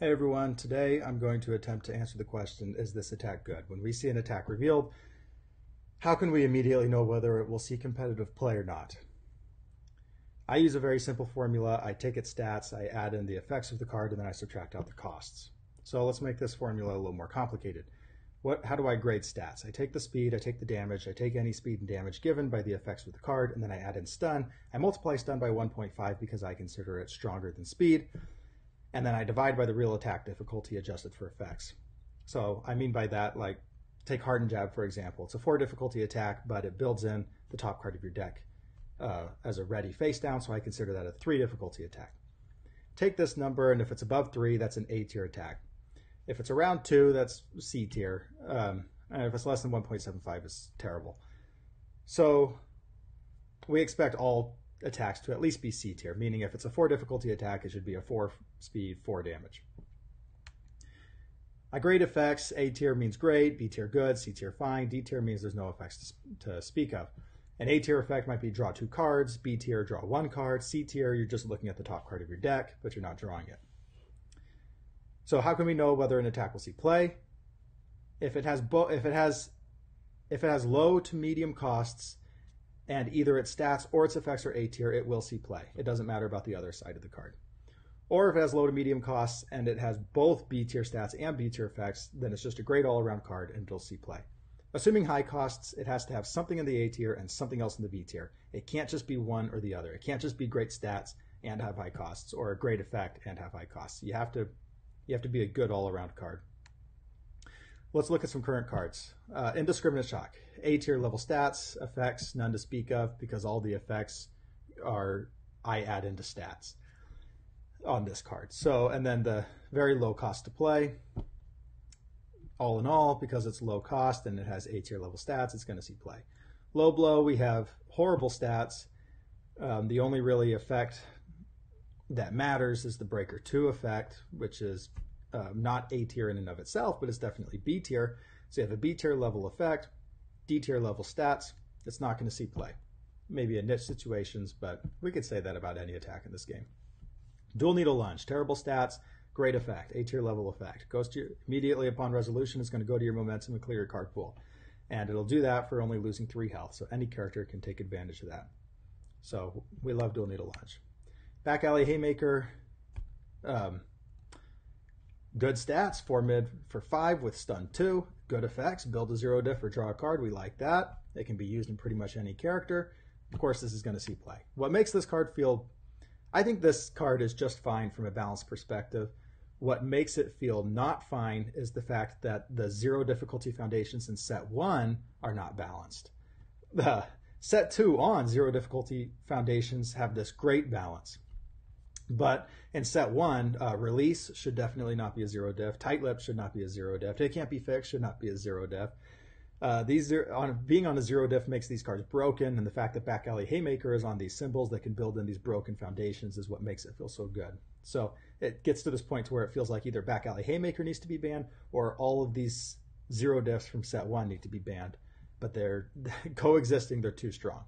Hey everyone, today I'm going to attempt to answer the question, is this attack good? When we see an attack revealed, how can we immediately know whether it will see competitive play or not? I use a very simple formula. I take its stats, I add in the effects of the card, and then I subtract out the costs. So let's make this formula a little more complicated. What, how do I grade stats? I take the speed, I take the damage, I take any speed and damage given by the effects of the card, and then I add in stun. I multiply stun by 1.5 because I consider it stronger than speed and then I divide by the real attack difficulty adjusted for effects. So I mean by that, like take Hardened Jab for example. It's a four difficulty attack, but it builds in the top card of your deck uh, as a ready face down, so I consider that a three difficulty attack. Take this number, and if it's above three, that's an A tier attack. If it's around two, that's C tier. Um, and if it's less than 1.75, it's terrible. So we expect all attacks to at least be C tier, meaning if it's a 4 difficulty attack, it should be a 4 speed, 4 damage. I grade effects. A tier means great, B tier good, C tier fine, D tier means there's no effects to, to speak of. An A tier effect might be draw two cards, B tier draw one card, C tier you're just looking at the top card of your deck, but you're not drawing it. So how can we know whether an attack will see play? If it has if it has if it has low to medium costs, and either its stats or its effects are A tier, it will see play. It doesn't matter about the other side of the card. Or if it has low to medium costs and it has both B tier stats and B tier effects, then it's just a great all around card and it'll see play. Assuming high costs, it has to have something in the A tier and something else in the B tier. It can't just be one or the other. It can't just be great stats and have high costs or a great effect and have high costs. You have to you have to be a good all around card. Let's look at some current cards. Uh, Indiscriminate Shock. A tier level stats, effects, none to speak of because all the effects are I add into stats on this card. So, and then the very low cost to play. All in all, because it's low cost and it has A tier level stats, it's going to see play. Low blow, we have horrible stats. Um, the only really effect that matters is the Breaker 2 effect, which is um, not A tier in and of itself, but it's definitely B tier. So you have a B tier level effect, D tier level stats. It's not going to see play. Maybe in niche situations, but we could say that about any attack in this game. Dual needle lunge, terrible stats, great effect, A tier level effect. Goes to your, immediately upon resolution, it's going to go to your momentum and clear your card pool. And it'll do that for only losing three health. So any character can take advantage of that. So we love dual needle lunge. Back alley haymaker, um, Good stats, four mid for five with stun two. Good effects, build a zero diff or draw a card. We like that. It can be used in pretty much any character. Of course, this is going to see play. What makes this card feel, I think this card is just fine from a balance perspective. What makes it feel not fine is the fact that the zero difficulty foundations in set one are not balanced. The set two on zero difficulty foundations have this great balance. But in set one, uh, release should definitely not be a zero diff. Tight lip should not be a zero diff. It can't be fixed should not be a zero diff. Uh, these are, on being on a zero diff makes these cards broken, and the fact that Back Alley Haymaker is on these symbols that can build in these broken foundations is what makes it feel so good. So it gets to this point to where it feels like either Back Alley Haymaker needs to be banned, or all of these zero diffs from set one need to be banned. But they're coexisting; they're too strong.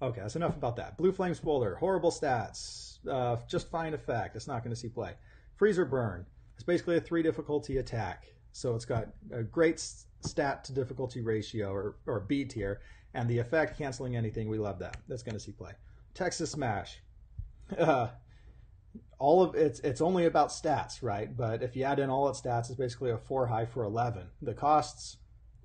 Okay, that's enough about that. Blue Flame Spoiler, horrible stats, uh, just fine effect. It's not going to see play. Freezer Burn. It's basically a three difficulty attack. So it's got a great stat to difficulty ratio, or, or B tier, and the effect canceling anything. We love that. That's going to see play. Texas Smash. Uh, all of it's it's only about stats, right? But if you add in all its stats, it's basically a four high for eleven. The costs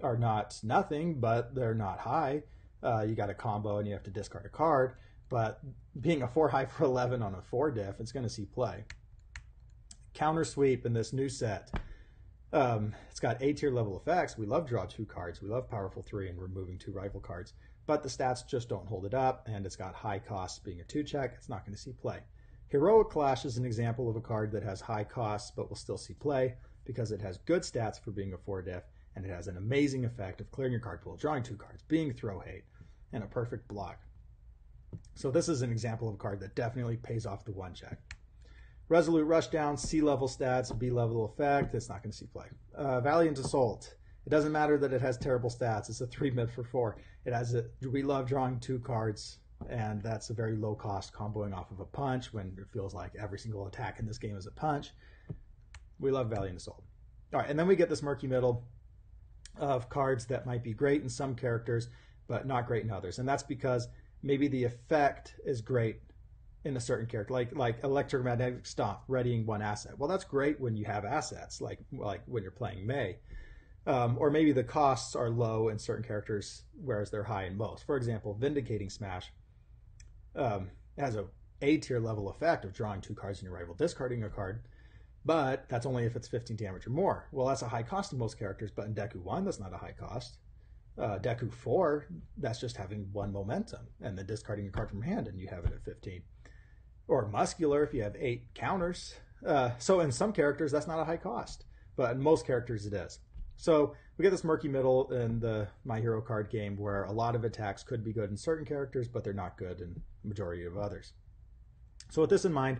are not nothing, but they're not high uh, you got a combo and you have to discard a card. But being a 4 high for 11 on a 4 diff, it's going to see play. Counter sweep in this new set. Um, it's got A tier level effects. We love draw two cards. We love powerful three and removing two rival cards. But the stats just don't hold it up, and it's got high costs being a two check. It's not going to see play. Heroic Clash is an example of a card that has high costs but will still see play because it has good stats for being a 4 diff and it has an amazing effect of clearing your card pool, drawing two cards, being throw hate, and a perfect block. So this is an example of a card that definitely pays off the one check. Resolute Rushdown, C level stats, B level effect. It's not going to see play. Uh, Valiant Assault. It doesn't matter that it has terrible stats. It's a three mid for four. It has a. We love drawing two cards and that's a very low cost comboing off of a punch when it feels like every single attack in this game is a punch. We love Valiant Assault. All right, and then we get this murky middle of cards that might be great in some characters, but not great in others. And that's because maybe the effect is great in a certain character, like like electromagnetic stomp, readying one asset. Well, that's great when you have assets, like like when you're playing Mei, Um, or maybe the costs are low in certain characters, whereas they're high in most. For example, Vindicating Smash um, has a A tier level effect of drawing two cards in your rival, discarding a card, but that's only if it's 15 damage or more. Well, that's a high cost in most characters, but in Deku 1, that's not a high cost. Uh, Deku 4, that's just having one momentum and then discarding a card from hand and you have it at 15. Or Muscular if you have eight counters. Uh, so in some characters, that's not a high cost, but in most characters, it is. So we get this murky middle in the My Hero card game where a lot of attacks could be good in certain characters, but they're not good in the majority of others. So with this in mind,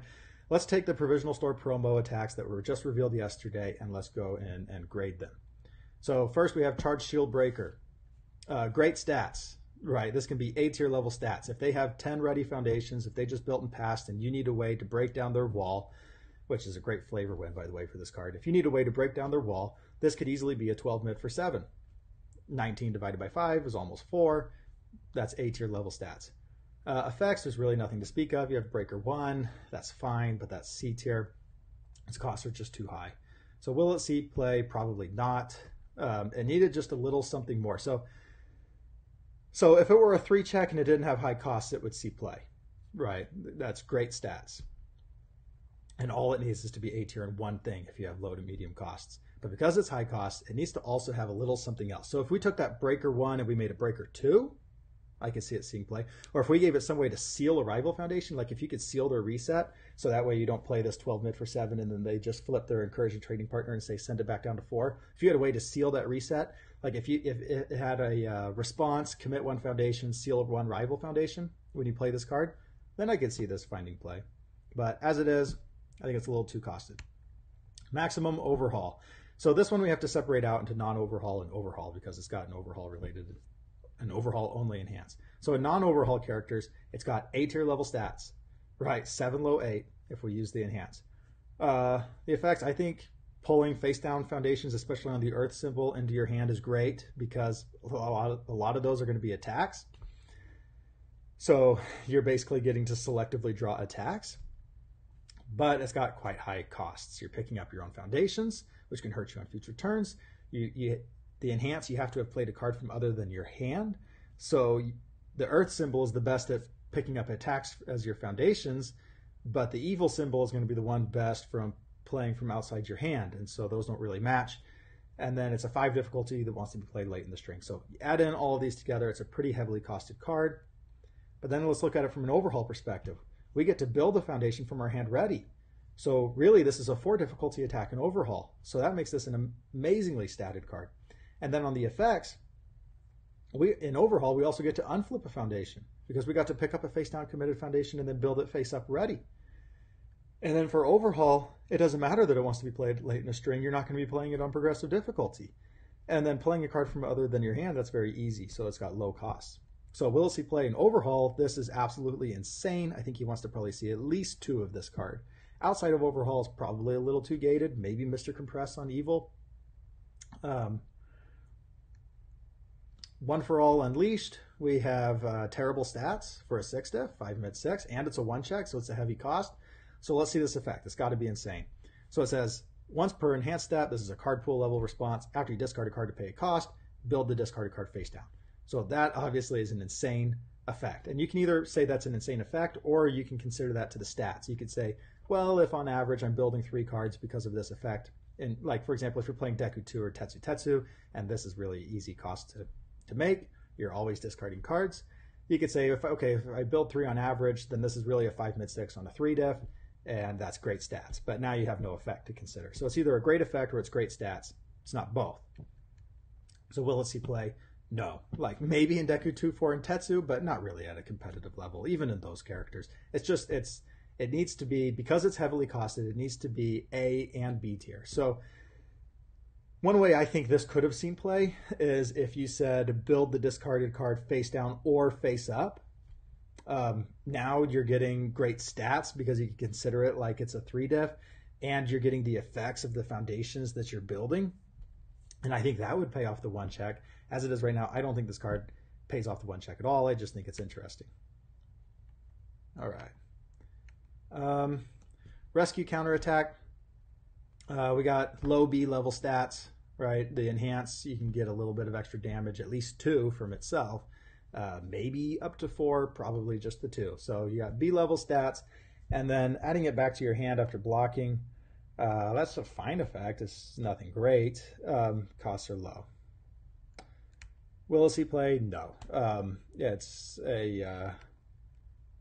let's take the provisional store promo attacks that were just revealed yesterday and let's go in and grade them. So first we have Charge Shield Breaker. Uh, great stats, right? This can be A tier level stats. If they have 10 ready foundations, if they just built and passed and you need a way to break down their wall, which is a great flavor win, by the way, for this card. If you need a way to break down their wall, this could easily be a 12 mid for 7. 19 divided by 5 is almost 4. That's A tier level stats. Uh, effects, there's really nothing to speak of. You have Breaker 1, that's fine, but that's C tier. Its costs are just too high. So will it see play? Probably not. Um, it needed just a little something more. So, so if it were a three check and it didn't have high costs, it would see play. Right, that's great stats and all it needs is to be A tier in one thing if you have low to medium costs. But because it's high cost, it needs to also have a little something else. So if we took that breaker one and we made a breaker two, I can see it seeing play. Or if we gave it some way to seal a rival foundation, like if you could seal their reset, so that way you don't play this 12 mid for seven and then they just flip their encouraging trading partner and say send it back down to four. If you had a way to seal that reset, like if you if it had a uh, response, commit one foundation, seal one rival foundation when you play this card, then I could see this finding play. But as it is, I think it's a little too costed. Maximum overhaul. So this one we have to separate out into non-overhaul and overhaul because it's got an overhaul related, an overhaul only enhance. So in non-overhaul characters, it's got A tier level stats, right? Seven low eight if we use the enhance. Uh, the effects, I think pulling face down foundations, especially on the earth symbol, into your hand is great because a lot of, a lot of those are going to be attacks. So you're basically getting to selectively draw attacks but it's got quite high costs. You're picking up your own foundations, which can hurt you on future turns. You, you the enhance, you have to have played a card from other than your hand. So the earth symbol is the best at picking up attacks as your foundations, but the evil symbol is going to be the one best from playing from outside your hand, and so those don't really match. And then it's a five difficulty that wants to be played late in the string. So add in all of these together, it's a pretty heavily costed card. But then let's look at it from an overhaul perspective we get to build a foundation from our hand ready. So really, this is a four difficulty attack and overhaul. So that makes this an amazingly statted card. And then on the effects, we in overhaul we also get to unflip a foundation because we got to pick up a face down committed foundation and then build it face up ready. And then for overhaul, it doesn't matter that it wants to be played late in a string. You're not going to be playing it on progressive difficulty. And then playing a card from other than your hand, that's very easy. So it's got low costs. So will he play an overhaul? This is absolutely insane. I think he wants to probably see at least two of this card. Outside of overhaul is probably a little too gated. Maybe Mr. Compress on evil. Um, one for all unleashed. We have uh, terrible stats for a six diff, five mid six, and it's a one check, so it's a heavy cost. So let's see this effect. It's got to be insane. So it says once per enhanced stat. This is a card pool level response. After you discard a card to pay a cost, build the discarded card face down. So that obviously is an insane effect. And you can either say that's an insane effect or you can consider that to the stats. You could say, well, if on average I'm building three cards because of this effect, and like for example, if you're playing Deku 2 or Tetsu Tetsu, and this is really easy cost to, to make, you're always discarding cards. You could say, if okay, if I build three on average, then this is really a five mid six on a three diff, and that's great stats. But now you have no effect to consider. So it's either a great effect or it's great stats. It's not both. So will it see play? No, like maybe in Deku 2, 4, and Tetsu, but not really at a competitive level, even in those characters. It's just, it's, it needs to be, because it's heavily costed, it needs to be A and B tier. So, one way I think this could have seen play is if you said build the discarded card face down or face up. Um, now you're getting great stats because you can consider it like it's a three diff, and you're getting the effects of the foundations that you're building. And I think that would pay off the one check. As it is right now, I don't think this card pays off the one check at all. I just think it's interesting. All right. Um, rescue counterattack. Uh, we got low B level stats, right? The enhance, you can get a little bit of extra damage, at least two from itself. Uh, maybe up to four, probably just the two. So you got B level stats, and then adding it back to your hand after blocking. Uh, that's a fine effect. It's nothing great. Um, costs are low. Will he play? No. Um, yeah, it's a uh,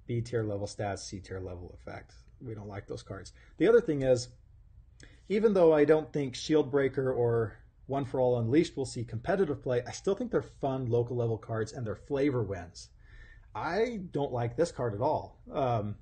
B tier level stats, C tier level effect. We don't like those cards. The other thing is, even though I don't think Shield Breaker or One for All Unleashed will see competitive play, I still think they're fun local level cards and their flavor wins. I don't like this card at all. Um,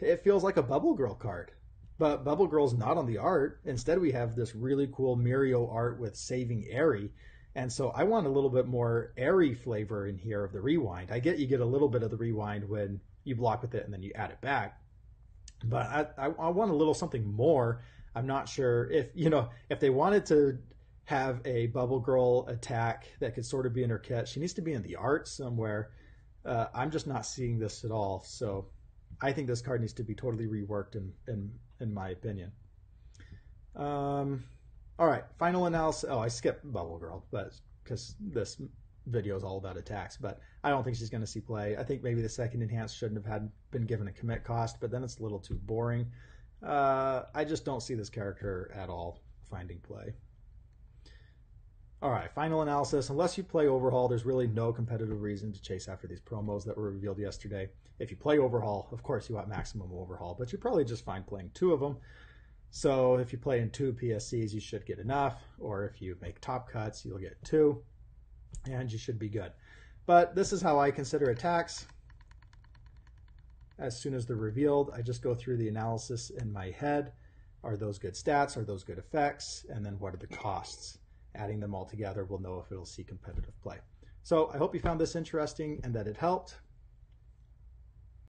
it feels like a Bubble Girl card, but Bubble Girl's not on the art. Instead, we have this really cool Mirio art with Saving Eri. And so I want a little bit more Eri flavor in here of the rewind. I get you get a little bit of the rewind when you block with it and then you add it back. But I, I, I want a little something more. I'm not sure if, you know, if they wanted to have a Bubble Girl attack that could sort of be in her kit, she needs to be in the art somewhere. Uh, I'm just not seeing this at all. So I think this card needs to be totally reworked in, in, in my opinion. Um, all right, final analysis. Oh, I skipped Bubble Girl, but because this video is all about attacks, but I don't think she's going to see play. I think maybe the second enhance shouldn't have had been given a commit cost, but then it's a little too boring. Uh, I just don't see this character at all finding play. All right, final analysis. Unless you play Overhaul, there's really no competitive reason to chase after these promos that were revealed yesterday. If you play Overhaul, of course you want maximum Overhaul, but you're probably just fine playing two of them. So if you play in two PSCs, you should get enough, or if you make top cuts, you'll get two and you should be good. But this is how I consider attacks. As soon as they're revealed, I just go through the analysis in my head. Are those good stats? Are those good effects? And then what are the costs? Adding them all together, we'll know if it'll see competitive play. So I hope you found this interesting and that it helped.